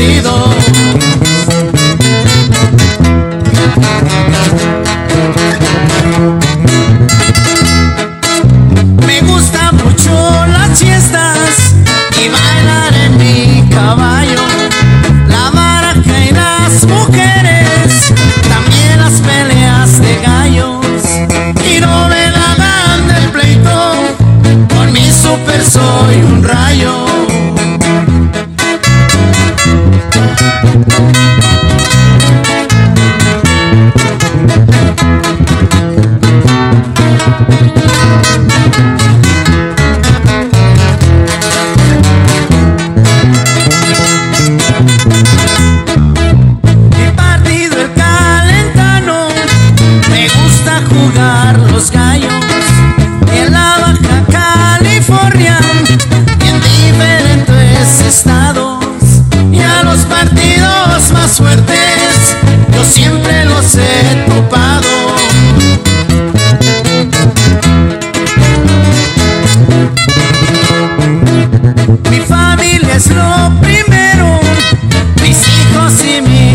mis Thank you. malas suertes, yo siempre los he topado. Mi familia es lo primero, mis hijos y mi